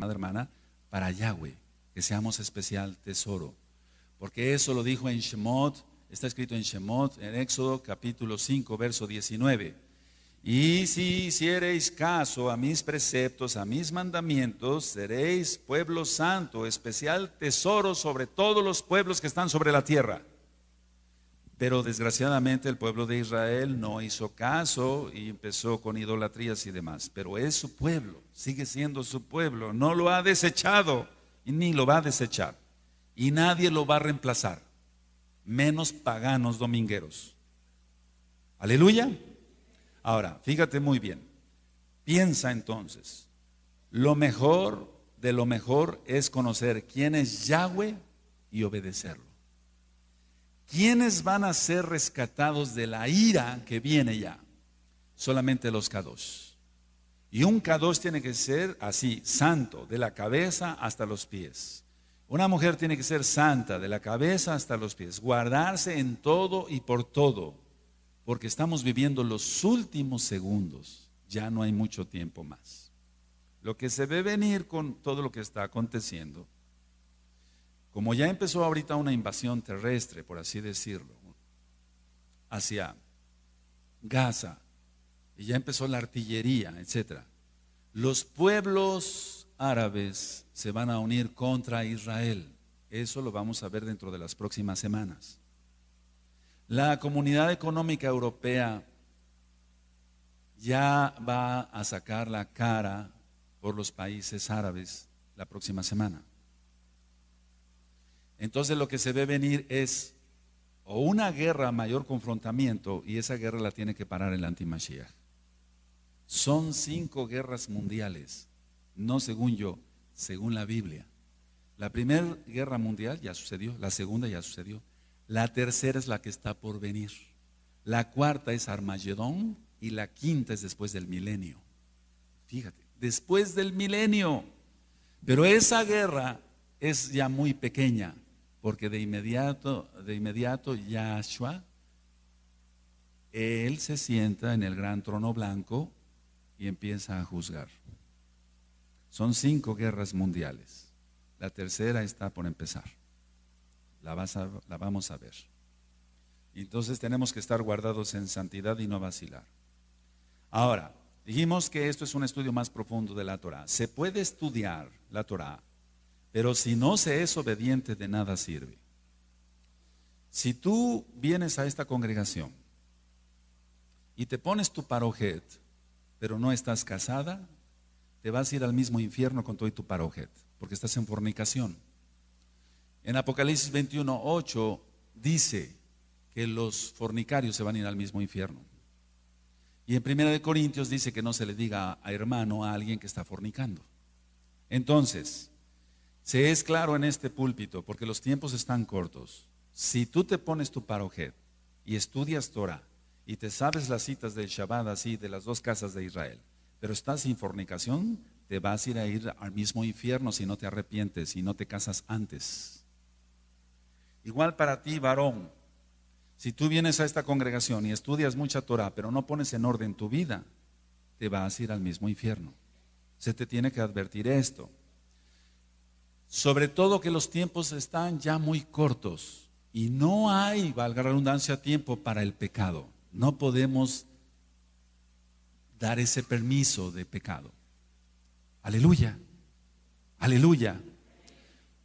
amada hermana, para Yahweh, que seamos especial tesoro. Porque eso lo dijo en Shemot, está escrito en Shemot, en Éxodo capítulo 5, verso 19. Y si hiciereis caso a mis preceptos, a mis mandamientos, seréis pueblo santo, especial tesoro sobre todos los pueblos que están sobre la tierra. Pero desgraciadamente el pueblo de Israel no hizo caso y empezó con idolatrías y demás. Pero es su pueblo, sigue siendo su pueblo, no lo ha desechado ni lo va a desechar. Y nadie lo va a reemplazar, menos paganos domingueros. Aleluya. Ahora, fíjate muy bien. Piensa entonces, lo mejor de lo mejor es conocer quién es Yahweh y obedecerlo. ¿Quiénes van a ser rescatados de la ira que viene ya? Solamente los Kadosh. Y un Kadosh tiene que ser así, santo, de la cabeza hasta los pies. Una mujer tiene que ser santa, de la cabeza hasta los pies, guardarse en todo y por todo, porque estamos viviendo los últimos segundos, ya no hay mucho tiempo más. Lo que se ve venir con todo lo que está aconteciendo como ya empezó ahorita una invasión terrestre, por así decirlo, hacia Gaza, y ya empezó la artillería, etc. Los pueblos árabes se van a unir contra Israel. Eso lo vamos a ver dentro de las próximas semanas. La comunidad económica europea ya va a sacar la cara por los países árabes la próxima semana. Entonces lo que se ve venir es o una guerra, mayor confrontamiento, y esa guerra la tiene que parar el antimashiach. Son cinco guerras mundiales, no según yo, según la Biblia. La primera guerra mundial ya sucedió, la segunda ya sucedió, la tercera es la que está por venir, la cuarta es Armagedón y la quinta es después del milenio. Fíjate, después del milenio. Pero esa guerra es ya muy pequeña porque de inmediato, de inmediato Yahshua, él se sienta en el gran trono blanco y empieza a juzgar. Son cinco guerras mundiales. La tercera está por empezar. La, la vamos a ver. Entonces tenemos que estar guardados en santidad y no vacilar. Ahora, dijimos que esto es un estudio más profundo de la Torah. Se puede estudiar la Torah pero si no se es obediente, de nada sirve. Si tú vienes a esta congregación y te pones tu parojet, pero no estás casada, te vas a ir al mismo infierno con todo y tu parojet, porque estás en fornicación. En Apocalipsis 21, 8 dice que los fornicarios se van a ir al mismo infierno. Y en Primera de Corintios dice que no se le diga a hermano a alguien que está fornicando. Entonces, se es claro en este púlpito, porque los tiempos están cortos. Si tú te pones tu parojet y estudias Torah y te sabes las citas del Shabbat así de las dos casas de Israel, pero estás sin fornicación, te vas a ir a ir al mismo infierno si no te arrepientes y no te casas antes. Igual para ti, varón, si tú vienes a esta congregación y estudias mucha Torah, pero no pones en orden tu vida, te vas a ir al mismo infierno. Se te tiene que advertir esto. Sobre todo que los tiempos están ya muy cortos y no hay, valga la redundancia, tiempo para el pecado. No podemos dar ese permiso de pecado. Aleluya, aleluya.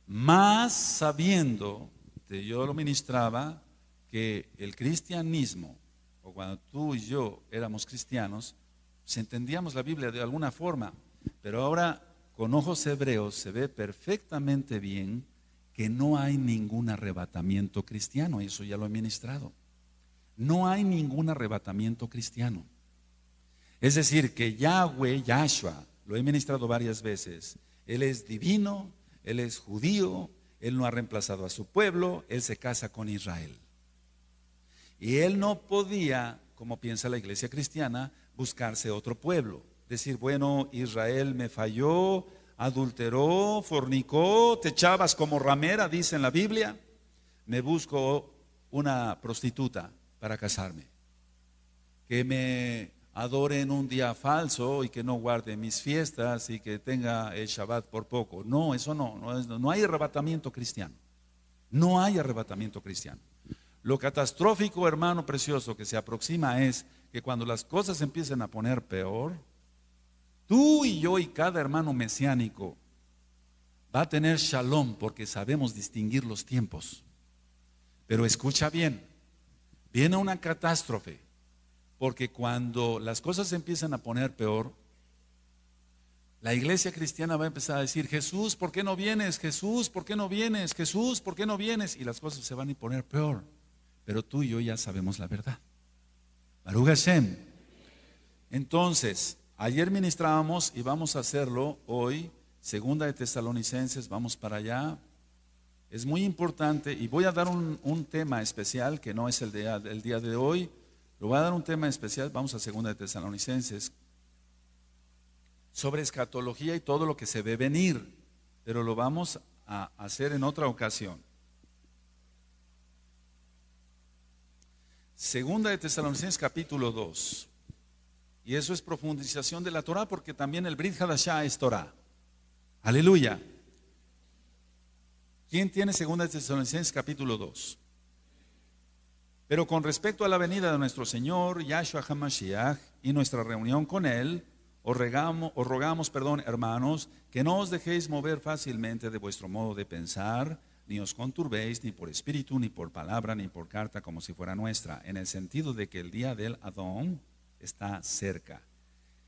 Más sabiendo, yo lo ministraba, que el cristianismo, o cuando tú y yo éramos cristianos, se entendíamos la Biblia de alguna forma, pero ahora con ojos hebreos se ve perfectamente bien que no hay ningún arrebatamiento cristiano, eso ya lo he ministrado. No hay ningún arrebatamiento cristiano. Es decir, que Yahweh, Yahshua, lo he ministrado varias veces, Él es divino, Él es judío, Él no ha reemplazado a su pueblo, Él se casa con Israel. Y Él no podía, como piensa la iglesia cristiana, buscarse otro pueblo decir, bueno, Israel me falló, adulteró, fornicó, te echabas como ramera, dice en la Biblia, me busco una prostituta para casarme, que me adore en un día falso y que no guarde mis fiestas y que tenga el Shabbat por poco. No, eso no, no, no hay arrebatamiento cristiano. No hay arrebatamiento cristiano. Lo catastrófico, hermano precioso, que se aproxima es que cuando las cosas empiecen a poner peor, tú y yo y cada hermano mesiánico va a tener shalom porque sabemos distinguir los tiempos. Pero escucha bien, viene una catástrofe, porque cuando las cosas empiezan a poner peor, la iglesia cristiana va a empezar a decir, Jesús, ¿por qué no vienes? Jesús, ¿por qué no vienes? Jesús, ¿por qué no vienes? Y las cosas se van a poner peor. Pero tú y yo ya sabemos la verdad. Baruch. Entonces, ayer ministrábamos y vamos a hacerlo hoy, segunda de Tesalonicenses, vamos para allá, es muy importante y voy a dar un, tema especial que no es el, de, día de hoy, lo voy a dar un tema especial, vamos a segunda de Tesalonicenses, sobre escatología y todo lo que se ve venir, pero lo vamos a hacer en otra ocasión. Segunda de Tesalonicenses capítulo 2. Y eso es profundización de la Torah porque también el Brit Hadashah es Torah. Aleluya. ¿Quién tiene segunda Tesalonicenses capítulo 2? Pero con respecto a la venida de nuestro Señor Yahshua HaMashiach y nuestra reunión con Él, os rogamos, os rogamos, perdón, hermanos, que no os dejéis mover fácilmente de vuestro modo de pensar, ni os conturbéis ni por espíritu, ni por palabra, ni por carta, como si fuera nuestra, en el sentido de que el día del Adón está cerca.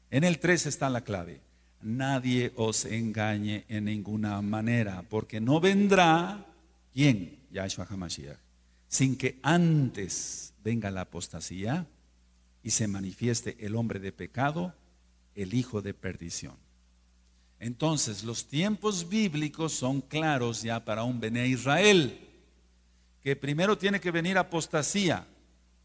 En el 3 está la clave nadie os engañe en ninguna manera, porque no vendrá, ¿quién? Yahshua HaMashiach, sin que antes venga la apostasía y se manifieste el hombre de pecado, el hijo de perdición. Entonces, los tiempos bíblicos son claros ya para un Bene Israel, que primero tiene que venir apostasía,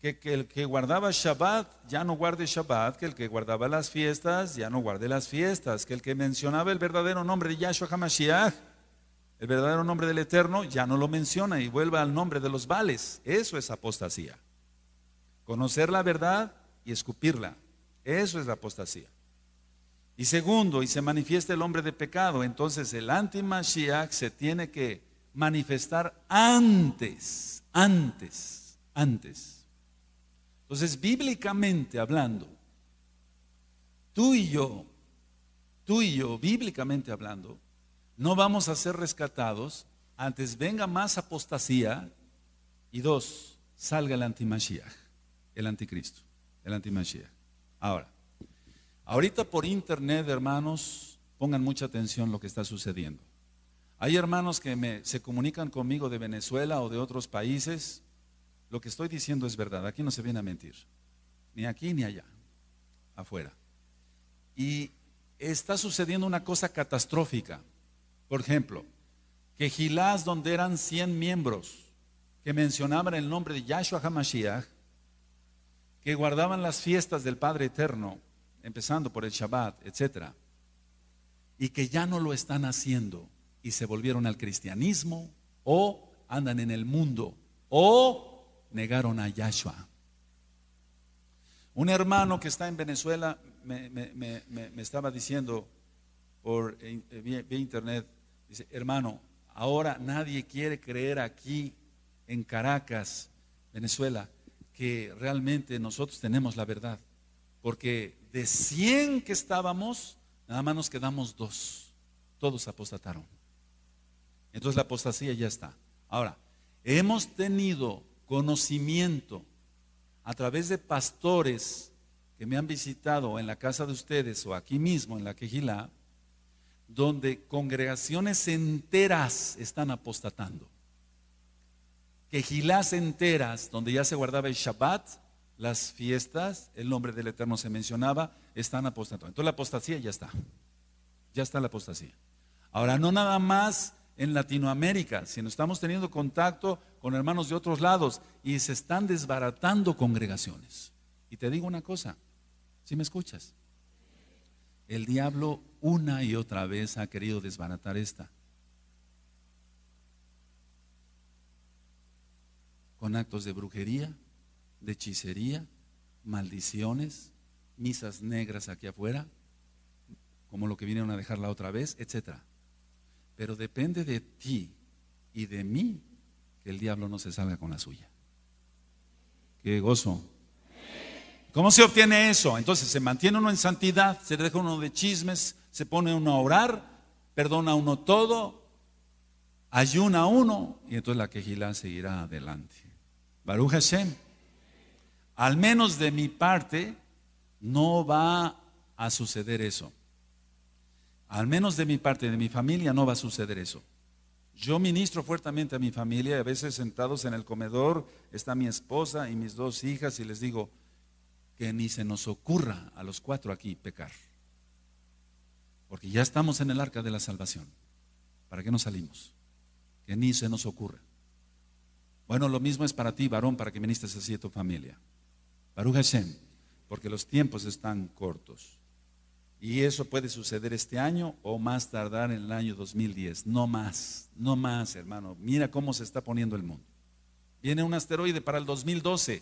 que, el que guardaba Shabbat ya no guarde Shabbat, que el que guardaba las fiestas ya no guarde las fiestas, que el que mencionaba el verdadero nombre de Yahshua HaMashiach, el verdadero nombre del Eterno, ya no lo menciona y vuelva al nombre de los vales. Eso es apostasía. Conocer la verdad y escupirla. Eso es la apostasía. Y segundo, y se manifiesta el hombre de pecado, entonces el anti-Mashiach se tiene que manifestar antes, antes, antes entonces, bíblicamente hablando, tú y yo, tú y yo, bíblicamente hablando, no vamos a ser rescatados antes venga más apostasía y dos, salga el antimashiach, el anticristo, el antimashiach. Ahora, ahorita por internet, hermanos, pongan mucha atención lo que está sucediendo. Hay hermanos que me, se comunican conmigo de Venezuela o de otros países lo que estoy diciendo es verdad, aquí no se viene a mentir, ni aquí ni allá, afuera. Y está sucediendo una cosa catastrófica. Por ejemplo, que Gilás, donde eran 100 miembros que mencionaban el nombre de Yahshua HaMashiach, que guardaban las fiestas del Padre Eterno, empezando por el Shabbat, etc., y que ya no lo están haciendo y se volvieron al cristianismo o andan en el mundo o negaron a Yahshua. Un hermano que está en Venezuela me, estaba diciendo por eh, vía, internet, dice, hermano, ahora nadie quiere creer aquí en Caracas, Venezuela, que realmente nosotros tenemos la verdad. Porque de 100 que estábamos, nada más nos quedamos dos. Todos apostataron. Entonces la apostasía ya está. Ahora, hemos tenido conocimiento a través de pastores que me han visitado en la casa de ustedes o aquí mismo en la Quejilá, donde congregaciones enteras están apostatando. Quejilás enteras, donde ya se guardaba el Shabbat, las fiestas, el nombre del Eterno se mencionaba, están apostatando. Entonces la apostasía ya está. Ya está la apostasía. Ahora, no nada más en Latinoamérica, sino estamos teniendo contacto con hermanos de otros lados y se están desbaratando congregaciones. Y te digo una cosa, si me escuchas, el diablo una y otra vez ha querido desbaratar esta. Con actos de brujería, de hechicería, maldiciones, misas negras aquí afuera, como lo que vinieron a dejar la otra vez, etc. Pero depende de ti y de mí que el diablo no se salga con la suya. Qué gozo. ¿Cómo se obtiene eso? Entonces se mantiene uno en santidad, se deja uno de chismes, se pone uno a orar, perdona uno todo, ayuna uno y entonces la quejilá seguirá adelante. Baruch Hashem. Al menos de mi parte no va a suceder eso. Al menos de mi parte, de mi familia, no va a suceder eso. Yo ministro fuertemente a mi familia, a veces sentados en el comedor está mi esposa y mis dos hijas y les digo, que ni se nos ocurra a los cuatro aquí pecar. Porque ya estamos en el arca de la salvación. ¿Para qué nos salimos? Que ni se nos ocurra. Bueno, lo mismo es para ti, varón, para que ministres así a tu familia. Baruch Hashem, porque los tiempos están cortos. Y eso puede suceder este año o más tardar en el año 2010. No más, no más, hermano. Mira cómo se está poniendo el mundo. Viene un asteroide para el 2012.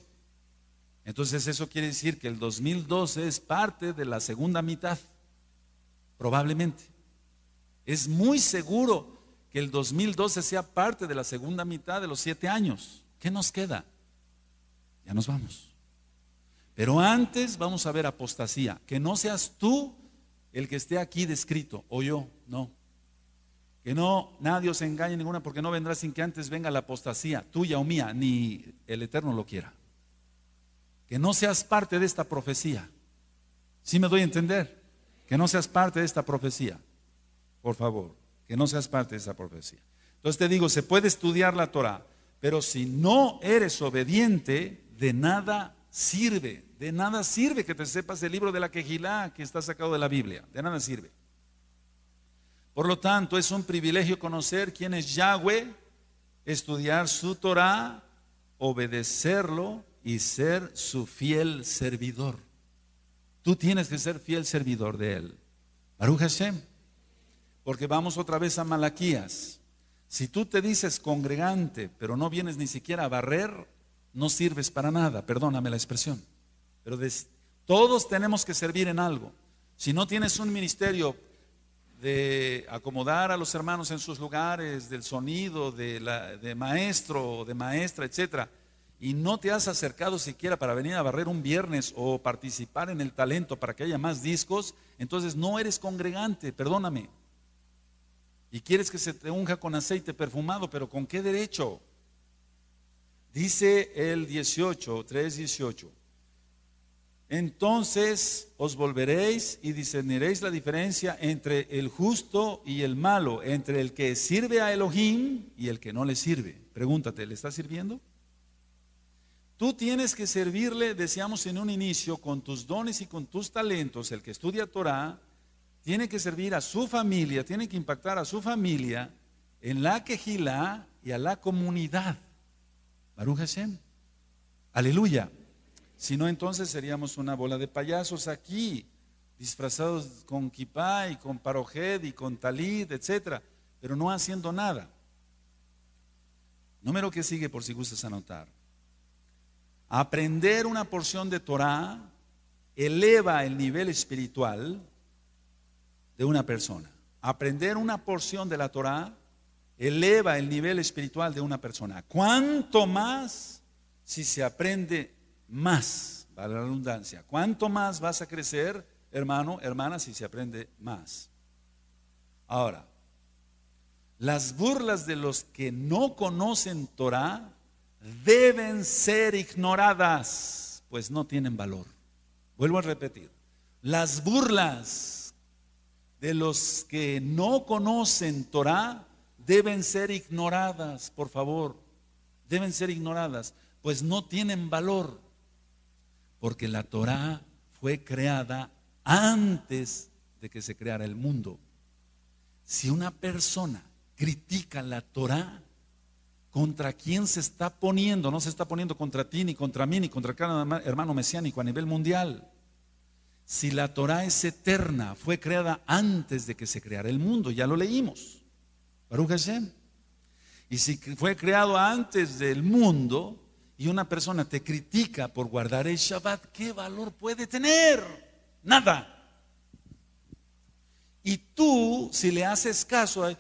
Entonces eso quiere decir que el 2012 es parte de la segunda mitad, probablemente. Es muy seguro que el 2012 sea parte de la segunda mitad de los siete años. ¿Qué nos queda? Ya nos vamos. Pero antes vamos a ver apostasía. Que no seas tú el que esté aquí descrito, o yo, no. Que no nadie os engañe ninguna, porque no vendrá sin que antes venga la apostasía, tuya o mía, ni el Eterno lo quiera que no seas parte de esta profecía. ¿Sí me doy a entender? Que no seas parte de esta profecía. Por favor, que no seas parte de esta profecía. Entonces te digo, se puede estudiar la Torah, pero si no eres obediente, de nada sirve. De nada sirve que te sepas el libro de la Quejilá que está sacado de la Biblia. De nada sirve. Por lo tanto, es un privilegio conocer quién es Yahweh, estudiar su Torah, obedecerlo y ser su fiel servidor. Tú tienes que ser fiel servidor de Él. Baruch Hashem. Porque vamos otra vez a Malaquías. Si tú te dices congregante, pero no vienes ni siquiera a barrer, no sirves para nada. Perdóname la expresión. Pero todos tenemos que servir en algo. Si no tienes un ministerio de acomodar a los hermanos en sus lugares, del sonido, de, la, de maestro, de maestra, etcétera, y no te has acercado siquiera para venir a barrer un viernes o participar en el talento para que haya más discos, entonces no eres congregante, perdóname. Y quieres que se te unja con aceite perfumado, pero ¿con qué derecho? Dice el 18, 3.18. Entonces os volveréis y discerniréis la diferencia entre el justo y el malo, entre el que sirve a Elohim y el que no le sirve. Pregúntate, ¿le está sirviendo? Tú tienes que servirle, decíamos en un inicio, con tus dones y con tus talentos. El que estudia Torah tiene que servir a su familia, tiene que impactar a su familia en la quejilá y a la comunidad. Baruch. Aleluya. Si no, entonces seríamos una bola de payasos aquí, disfrazados con kipá y con parojed y con talid, etcétera, pero no haciendo nada. Número que sigue por si gustas anotar. Aprender una porción de Torah eleva el nivel espiritual de una persona. Aprender una porción de la Torah eleva el nivel espiritual de una persona. ¿Cuánto más si se aprende más? Para la redundancia. ¿Cuánto más vas a crecer, hermano, hermana, si se aprende más? Ahora, las burlas de los que no conocen Torah deben ser ignoradas, pues no tienen valor. Vuelvo a repetir, las burlas de los que no conocen Torah deben ser ignoradas, por favor, deben ser ignoradas, pues no tienen valor, porque la Torah fue creada antes de que se creara el mundo. Si una persona critica la Torah, ¿Contra quién se está poniendo? No se está poniendo contra ti, ni contra mí, ni contra cada hermano mesiánico a nivel mundial. Si la Torah es eterna, fue creada antes de que se creara el mundo, ya lo leímos. Y si fue creado antes del mundo y una persona te critica por guardar el Shabbat, ¿qué valor puede tener? Nada. Y tú, si le haces caso,